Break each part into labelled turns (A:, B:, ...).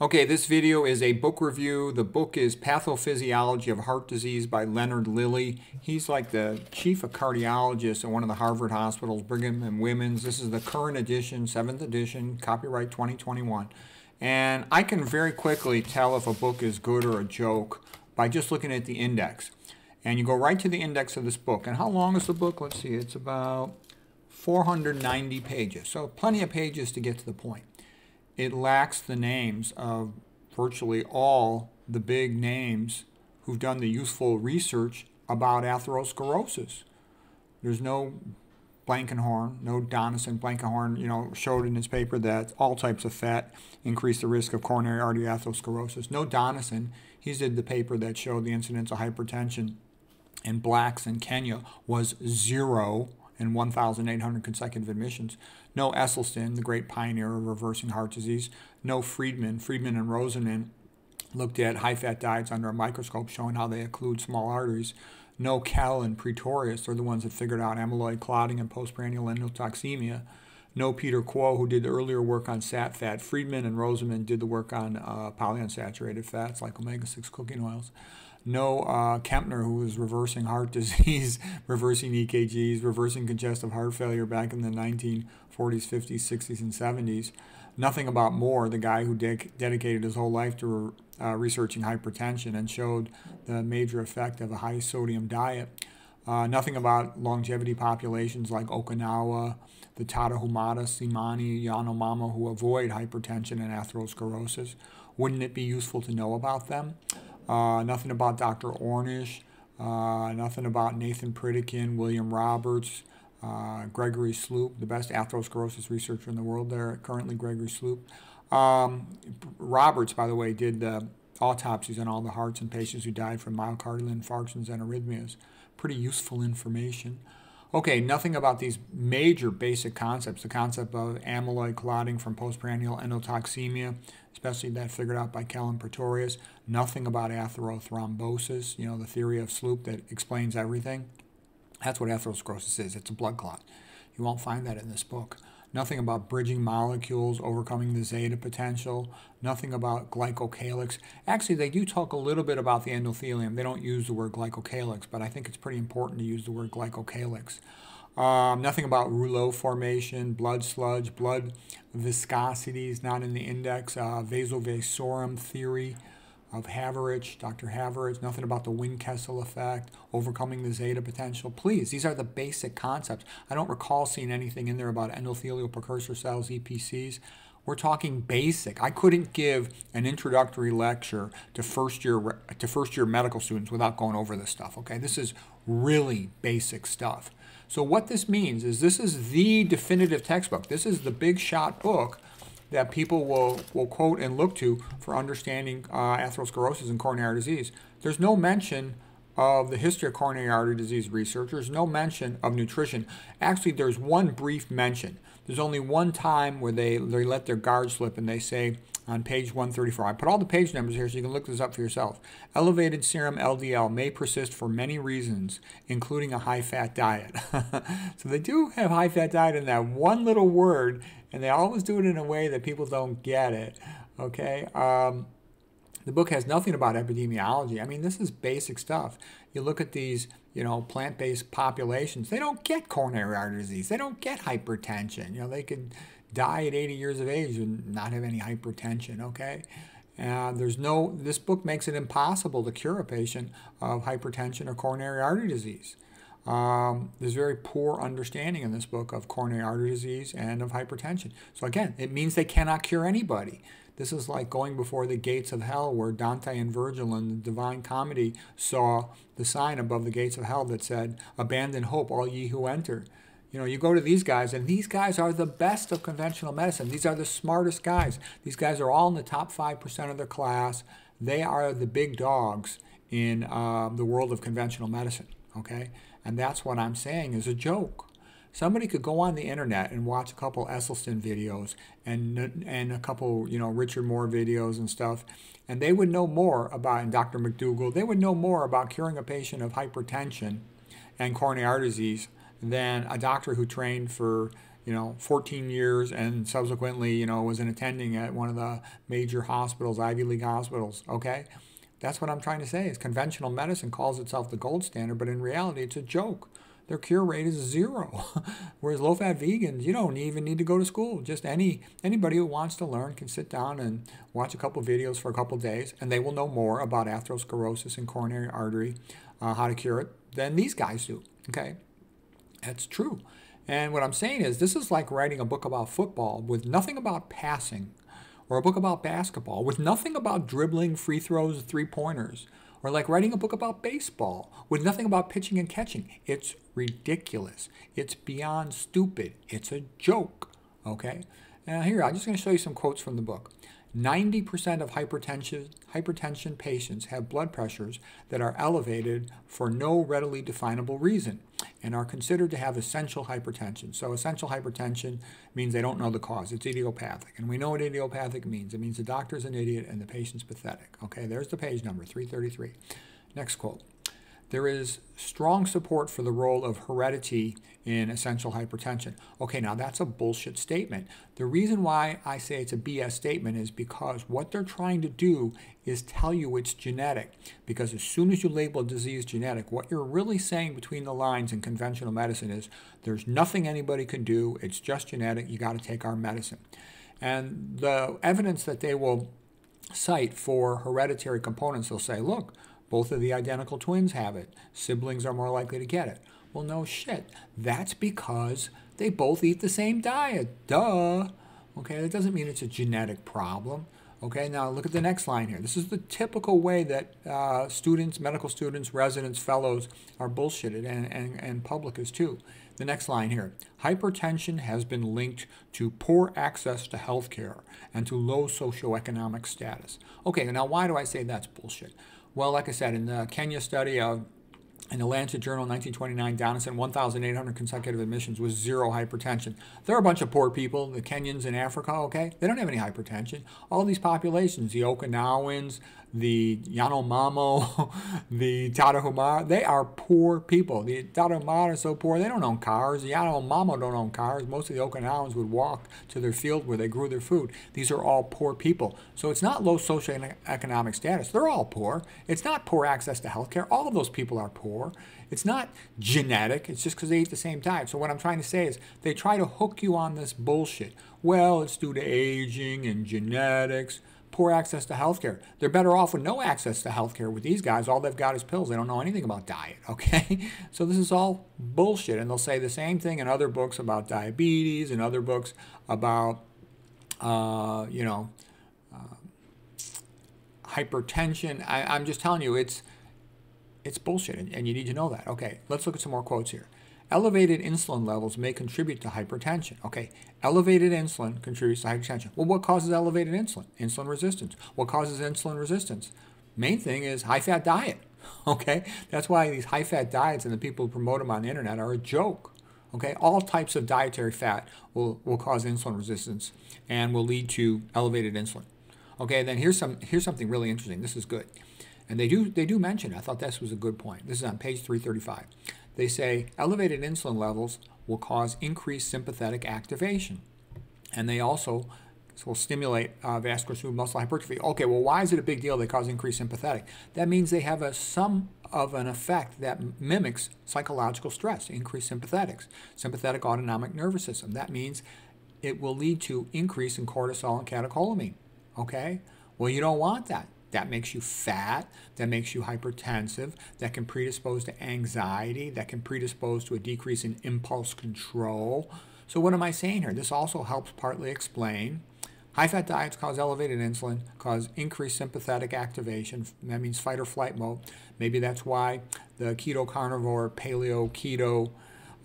A: Okay, this video is a book review. The book is Pathophysiology of Heart Disease by Leonard Lilly. He's like the chief of cardiologists at one of the Harvard hospitals, Brigham and Women's. This is the current edition, 7th edition, copyright 2021. And I can very quickly tell if a book is good or a joke by just looking at the index. And you go right to the index of this book. And how long is the book? Let's see, it's about 490 pages. So plenty of pages to get to the point it lacks the names of virtually all the big names who've done the useful research about atherosclerosis. There's no Blankenhorn, no Donnison. Blankenhorn, you know, showed in his paper that all types of fat increase the risk of coronary artery atherosclerosis. No Donnison. He did the paper that showed the incidence of hypertension in blacks in Kenya was zero and 1,800 consecutive admissions. No Esselstyn, the great pioneer of reversing heart disease. No Friedman. Friedman and Rosenman looked at high fat diets under a microscope showing how they occlude small arteries. No Kell and Pretorius, they're the ones that figured out amyloid clotting and postprandial endotoxemia. No Peter Kuo, who did the earlier work on sat fat. Friedman and Rosenman did the work on uh, polyunsaturated fats like omega 6 cooking oils no uh, Kempner, who was reversing heart disease, reversing EKGs, reversing congestive heart failure back in the 1940s, 50s, 60s, and 70s. Nothing about Moore, the guy who de dedicated his whole life to uh, researching hypertension and showed the major effect of a high sodium diet. Uh, nothing about longevity populations like Okinawa, the Tarahumara, Tsimane, Yanomama who avoid hypertension and atherosclerosis. Wouldn't it be useful to know about them? Uh, nothing about Dr. Ornish. Uh, nothing about Nathan Pritikin, William Roberts, uh, Gregory Sloop, the best atherosclerosis researcher in the world there, currently Gregory Sloop. Um, Roberts, by the way, did the autopsies on all the hearts and patients who died from myocardial infarctions and arrhythmias. Pretty useful information. Okay, nothing about these major basic concepts. The concept of amyloid clotting from postprandial endotoxemia, especially that figured out by Kell and Pretorius. Nothing about atherothrombosis, you know, the theory of Sloop that explains everything. That's what atherosclerosis is. It's a blood clot. You won't find that in this book. Nothing about bridging molecules, overcoming the zeta potential. Nothing about glycocalyx. Actually, they do talk a little bit about the endothelium. They don't use the word glycocalyx, but I think it's pretty important to use the word glycocalyx. Um, nothing about rouleau formation, blood sludge, blood viscosity is not in the index. Uh, vasa vasorum theory of Haverich, Dr. Haverich, nothing about the Windkessel effect, overcoming the zeta potential. Please, these are the basic concepts. I don't recall seeing anything in there about endothelial precursor cells, EPCs. We're talking basic. I couldn't give an introductory lecture to first year to first year medical students without going over this stuff, okay? This is really basic stuff. So what this means is this is the definitive textbook. This is the big shot book that people will, will quote and look to for understanding uh, atherosclerosis and coronary disease. There's no mention of the history of coronary artery disease research. There's no mention of nutrition. Actually, there's one brief mention. There's only one time where they, they let their guard slip and they say on page 134, I put all the page numbers here so you can look this up for yourself. Elevated serum LDL may persist for many reasons, including a high-fat diet. so they do have high-fat diet in that one little word and they always do it in a way that people don't get it. Okay. Um, the book has nothing about epidemiology. I mean, this is basic stuff. You look at these, you know, plant-based populations. They don't get coronary artery disease. They don't get hypertension. You know, they could die at 80 years of age and not have any hypertension. Okay. And there's no. This book makes it impossible to cure a patient of hypertension or coronary artery disease. Um, there's very poor understanding in this book of coronary artery disease and of hypertension. So again, it means they cannot cure anybody. This is like going before the gates of hell where Dante and Virgil in the Divine Comedy saw the sign above the gates of hell that said, abandon hope, all ye who enter. You know, you go to these guys, and these guys are the best of conventional medicine. These are the smartest guys. These guys are all in the top 5% of their class. They are the big dogs in uh, the world of conventional medicine, okay? And that's what I'm saying is a joke. Somebody could go on the internet and watch a couple Esselstyn videos and and a couple, you know, Richard Moore videos and stuff, and they would know more about and Dr. McDougall, they would know more about curing a patient of hypertension and coronary artery disease than a doctor who trained for, you know, 14 years and subsequently, you know, was an attending at one of the major hospitals, Ivy League hospitals. Okay. That's what I'm trying to say is conventional medicine calls itself the gold standard, but in reality, it's a joke. Their cure rate is zero. Whereas low-fat vegans, you don't even need to go to school. Just any anybody who wants to learn can sit down and watch a couple videos for a couple days, and they will know more about atherosclerosis and coronary artery, uh, how to cure it, than these guys do. Okay, that's true. And what I'm saying is, this is like writing a book about football with nothing about passing, or a book about basketball with nothing about dribbling, free throws, three pointers, or like writing a book about baseball with nothing about pitching and catching. It's ridiculous. It's beyond stupid. It's a joke. Okay? Now, here, I'm just going to show you some quotes from the book. 90% of hypertension, hypertension patients have blood pressures that are elevated for no readily definable reason and are considered to have essential hypertension. So essential hypertension means they don't know the cause. It's idiopathic. And we know what idiopathic means. It means the doctor's an idiot and the patient's pathetic. Okay, there's the page number, 333. Next quote. There is strong support for the role of heredity in essential hypertension. Okay, now that's a bullshit statement. The reason why I say it's a BS statement is because what they're trying to do is tell you it's genetic. Because as soon as you label a disease genetic, what you're really saying between the lines in conventional medicine is there's nothing anybody can do, it's just genetic, you got to take our medicine. And the evidence that they will cite for hereditary components, they'll say, look, both of the identical twins have it. Siblings are more likely to get it. Well, no shit. That's because they both eat the same diet. Duh. Okay, that doesn't mean it's a genetic problem. Okay, now look at the next line here. This is the typical way that uh, students, medical students, residents, fellows are bullshitted, and, and, and public is too. The next line here hypertension has been linked to poor access to health care and to low socioeconomic status. Okay, now why do I say that's bullshit? Well, like I said, in the Kenya study of in the Lancet Journal 1929, Downing said 1,800 consecutive admissions with zero hypertension. They're a bunch of poor people, the Kenyans in Africa, okay? They don't have any hypertension. All these populations, the Okinawans, the Yanomamo, the Tarahumara, they are poor people. The Tarahumara are so poor, they don't own cars. The Yanomamo don't own cars. Most of the Okinawans would walk to their field where they grew their food. These are all poor people. So it's not low socioeconomic status. They're all poor. It's not poor access to health care. All of those people are poor. It's not genetic. It's just because they eat the same diet. So what I'm trying to say is they try to hook you on this bullshit. Well, it's due to aging and genetics poor access to healthcare. They're better off with no access to healthcare with these guys. All they've got is pills. They don't know anything about diet, okay? So this is all bullshit. And they'll say the same thing in other books about diabetes and other books about, uh, you know, uh, hypertension. I, am just telling you, it's, it's bullshit, and, and you need to know that. Okay, let's look at some more quotes here. Elevated insulin levels may contribute to hypertension. Okay, elevated insulin contributes to hypertension. Well, what causes elevated insulin? Insulin resistance. What causes insulin resistance? Main thing is high fat diet. Okay, that's why these high fat diets and the people who promote them on the internet are a joke. Okay, all types of dietary fat will, will cause insulin resistance and will lead to elevated insulin. Okay, then here's some here's something really interesting. This is good. And they do they do mention, I thought this was a good point. This is on page 335. They say elevated insulin levels will cause increased sympathetic activation. And they also will stimulate uh, vascular smooth muscle hypertrophy. Okay, well, why is it a big deal they cause increased sympathetic? That means they have a some of an effect that mimics psychological stress, increased sympathetics, sympathetic autonomic nervous system. That means it will lead to increase in cortisol and catecholamine. Okay? Well, you don't want that. That makes you fat, that makes you hypertensive, that can predispose to anxiety, that can predispose to a decrease in impulse control. So, what am I saying here? This also helps partly explain high fat diets cause elevated insulin, cause increased sympathetic activation. That means fight or flight mode. Maybe that's why the keto carnivore, paleo, keto,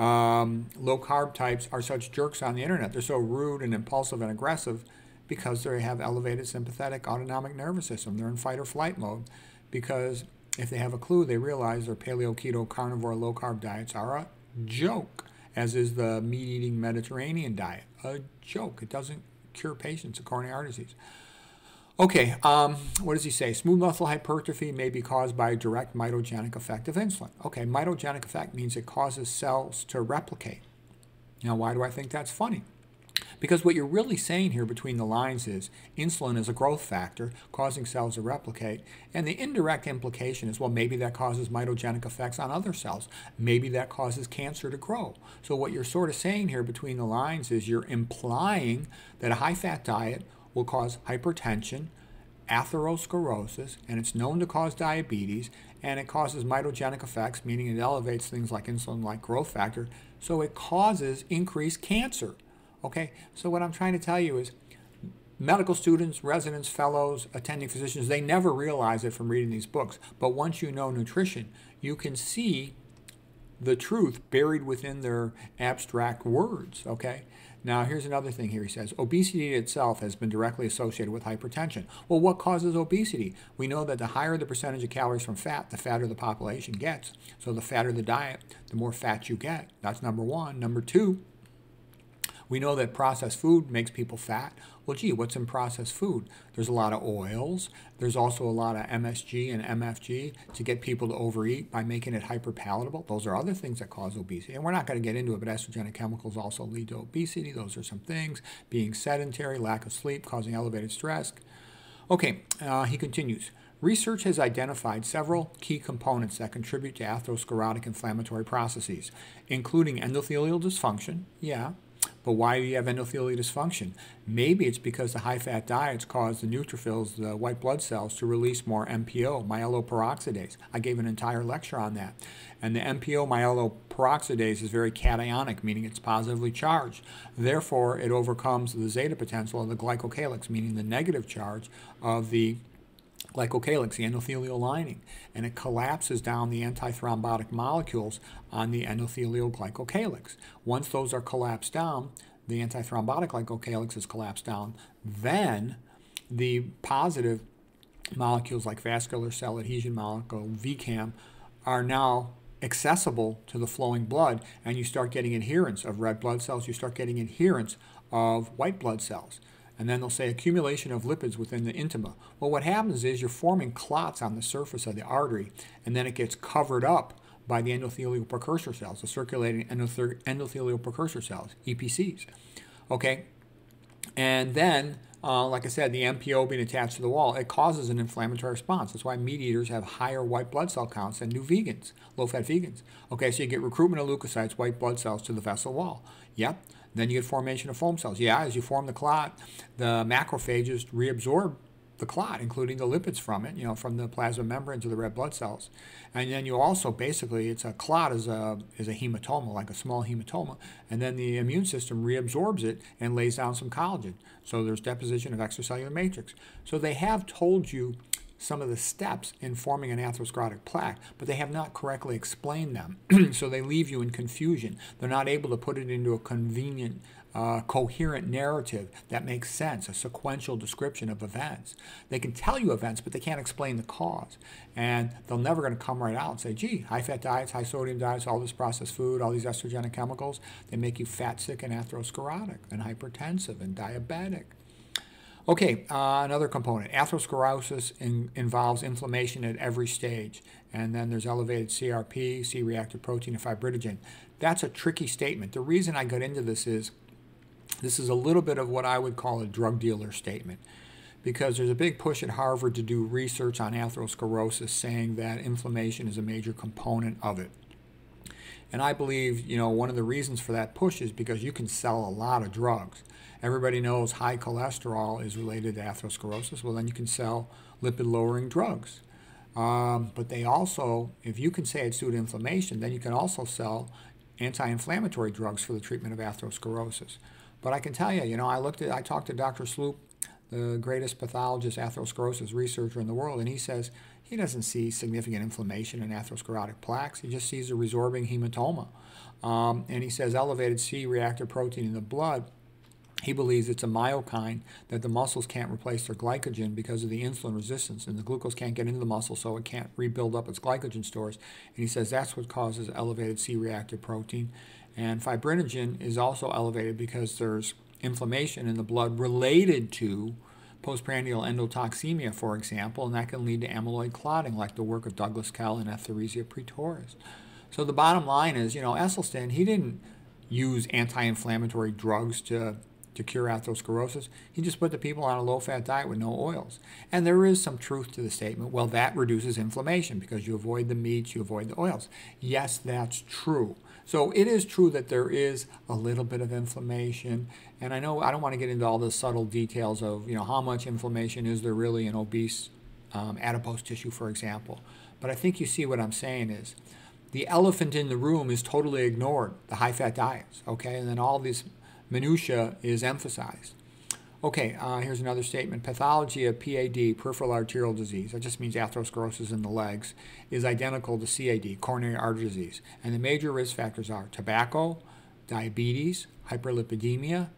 A: um, low carb types are such jerks on the internet. They're so rude and impulsive and aggressive because they have elevated sympathetic autonomic nervous system. They're in fight or flight mode because if they have a clue, they realize their paleo, keto, carnivore, low carb diets are a joke, as is the meat eating Mediterranean diet. A joke. It doesn't cure patients of coronary heart disease. Okay, um, what does he say? Smooth muscle hypertrophy may be caused by a direct mitogenic effect of insulin. Okay, mitogenic effect means it causes cells to replicate. Now, why do I think that's funny? Because what you're really saying here between the lines is insulin is a growth factor causing cells to replicate, and the indirect implication is well, maybe that causes mitogenic effects on other cells. Maybe that causes cancer to grow. So, what you're sort of saying here between the lines is you're implying that a high fat diet will cause hypertension, atherosclerosis, and it's known to cause diabetes, and it causes mitogenic effects, meaning it elevates things like insulin like growth factor, so it causes increased cancer. Okay, so what I'm trying to tell you is medical students, residents, fellows, attending physicians, they never realize it from reading these books. But once you know nutrition, you can see the truth buried within their abstract words. Okay, now here's another thing here he says obesity itself has been directly associated with hypertension. Well, what causes obesity? We know that the higher the percentage of calories from fat, the fatter the population gets. So the fatter the diet, the more fat you get. That's number one. Number two, we know that processed food makes people fat. Well, gee, what's in processed food? There's a lot of oils. There's also a lot of MSG and MFG to get people to overeat by making it hyperpalatable. Those are other things that cause obesity. And we're not going to get into it, but estrogenic chemicals also lead to obesity. Those are some things. Being sedentary, lack of sleep, causing elevated stress. Okay, uh, he continues. Research has identified several key components that contribute to atherosclerotic inflammatory processes, including endothelial dysfunction, yeah, but why do you have endothelial dysfunction? Maybe it's because the high-fat diets cause the neutrophils, the white blood cells, to release more MPO, myeloperoxidase. I gave an entire lecture on that. And the MPO myeloperoxidase is very cationic, meaning it's positively charged. Therefore, it overcomes the zeta potential of the glycocalyx, meaning the negative charge of the glycocalyx, the endothelial lining, and it collapses down the antithrombotic molecules on the endothelial glycocalyx. Once those are collapsed down, the antithrombotic glycocalyx is collapsed down, then the positive molecules like vascular cell adhesion molecule, VCAM, are now accessible to the flowing blood, and you start getting adherence of red blood cells, you start getting adherence of white blood cells and then they'll say accumulation of lipids within the intima. Well, what happens is you're forming clots on the surface of the artery, and then it gets covered up by the endothelial precursor cells, the circulating endothelial precursor cells, EPCs. Okay, and then, uh, like I said, the MPO being attached to the wall, it causes an inflammatory response. That's why meat eaters have higher white blood cell counts than new vegans, low-fat vegans. Okay, so you get recruitment of leukocytes, white blood cells to the vessel wall. Yep, then you get formation of foam cells. Yeah, as you form the clot, the macrophages reabsorb the clot, including the lipids from it, you know, from the plasma membrane to the red blood cells. And then you also basically, it's a clot is a, is a hematoma, like a small hematoma. And then the immune system reabsorbs it and lays down some collagen. So there's deposition of extracellular matrix. So they have told you some of the steps in forming an atherosclerotic plaque, but they have not correctly explained them. so they leave you in confusion. They're not able to put it into a convenient, uh, coherent narrative that makes sense, a sequential description of events. They can tell you events, but they can't explain the cause. And they're never going to come right out and say, gee, high fat diets, high sodium diets, all this processed food, all these estrogenic chemicals, they make you fat, sick, and atherosclerotic, and hypertensive, and diabetic. Okay, uh, another component. Atherosclerosis in, involves inflammation at every stage. And then there's elevated CRP, C-reactive protein, and fibrinogen. That's a tricky statement. The reason I got into this is this is a little bit of what I would call a drug dealer statement because there's a big push at Harvard to do research on atherosclerosis saying that inflammation is a major component of it. And I believe, you know, one of the reasons for that push is because you can sell a lot of drugs. Everybody knows high cholesterol is related to atherosclerosis. Well, then you can sell lipid lowering drugs. Um, but they also, if you can say it's due to inflammation, then you can also sell anti-inflammatory drugs for the treatment of atherosclerosis. But I can tell you, you know, I looked at, I talked to Dr. Sloop, the greatest pathologist, atherosclerosis researcher in the world, and he says he doesn't see significant inflammation in atherosclerotic plaques. He just sees a resorbing hematoma. Um, and he says elevated C-reactive protein in the blood he believes it's a myokine that the muscles can't replace their glycogen because of the insulin resistance, and the glucose can't get into the muscle, so it can't rebuild up its glycogen stores. And he says that's what causes elevated C-reactive protein. And fibrinogen is also elevated because there's inflammation in the blood related to postprandial endotoxemia, for example, and that can lead to amyloid clotting, like the work of Douglas Kell and Etheresia Pretorius. So the bottom line is, you know, Esselstyn, he didn't use anti-inflammatory drugs to to cure atherosclerosis. He just put the people on a low-fat diet with no oils. And there is some truth to the statement. Well, that reduces inflammation because you avoid the meats, you avoid the oils. Yes, that's true. So it is true that there is a little bit of inflammation. And I know I don't want to get into all the subtle details of, you know, how much inflammation is there really in obese um, adipose tissue, for example. But I think you see what I'm saying is the elephant in the room is totally ignored, the high-fat diets, okay? And then all these minutia is emphasized. Okay, uh, here's another statement. Pathology of PAD, peripheral arterial disease, that just means atherosclerosis in the legs, is identical to CAD, coronary artery disease. And the major risk factors are tobacco, diabetes, hyperlipidemia,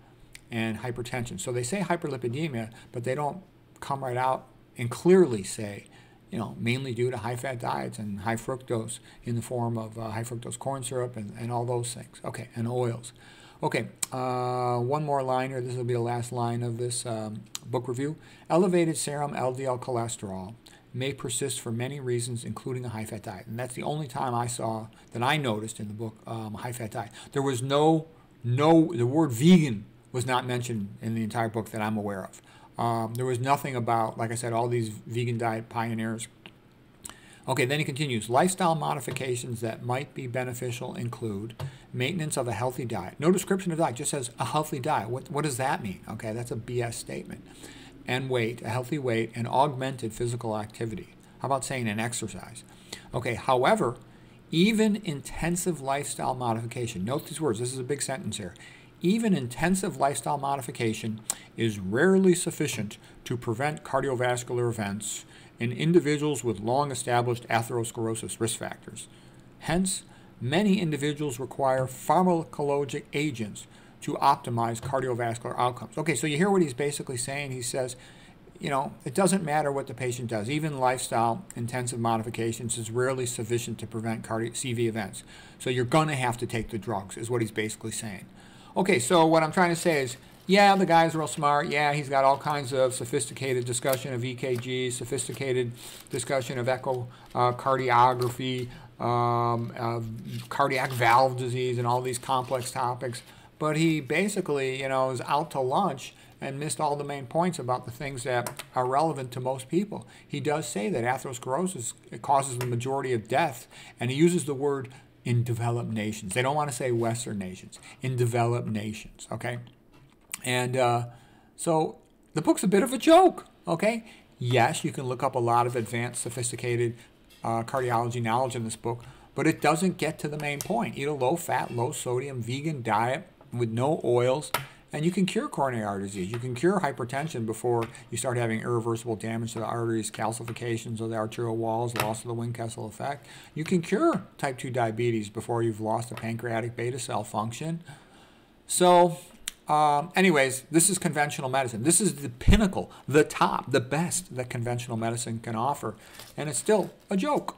A: and hypertension. So they say hyperlipidemia, but they don't come right out and clearly say, you know, mainly due to high-fat diets and high fructose in the form of uh, high fructose corn syrup and, and all those things. Okay, and oils. Okay, uh, one more line here. This will be the last line of this um, book review. Elevated serum LDL cholesterol may persist for many reasons, including a high-fat diet. And that's the only time I saw that I noticed in the book um, high-fat diet. There was no, no, the word vegan was not mentioned in the entire book that I'm aware of. Um, there was nothing about, like I said, all these vegan diet pioneers Okay, then he continues. Lifestyle modifications that might be beneficial include maintenance of a healthy diet. No description of diet, just says a healthy diet. What, what does that mean? Okay, that's a BS statement. And weight, a healthy weight, and augmented physical activity. How about saying an exercise? Okay, however, even intensive lifestyle modification, note these words, this is a big sentence here. Even intensive lifestyle modification is rarely sufficient to prevent cardiovascular events in individuals with long established atherosclerosis risk factors. Hence, many individuals require pharmacologic agents to optimize cardiovascular outcomes. Okay, so you hear what he's basically saying. He says, you know, it doesn't matter what the patient does. Even lifestyle intensive modifications is rarely sufficient to prevent CV events. So you're going to have to take the drugs, is what he's basically saying. Okay, so what I'm trying to say is yeah, the guy's real smart. Yeah, he's got all kinds of sophisticated discussion of EKG, sophisticated discussion of echocardiography, uh, um, cardiac valve disease, and all these complex topics. But he basically, you know, is out to lunch and missed all the main points about the things that are relevant to most people. He does say that atherosclerosis causes the majority of death, and he uses the word in developed nations. They don't want to say Western nations, in developed nations, okay? And uh, so the book's a bit of a joke, okay? Yes, you can look up a lot of advanced, sophisticated uh, cardiology knowledge in this book, but it doesn't get to the main point. Eat a low fat, low sodium, vegan diet with no oils, and you can cure coronary artery disease. You can cure hypertension before you start having irreversible damage to the arteries, calcifications of the arterial walls, loss of the Windkessel effect. You can cure type 2 diabetes before you've lost the pancreatic beta cell function. So um, anyways, this is conventional medicine. This is the pinnacle, the top, the best that conventional medicine can offer. And it's still a joke.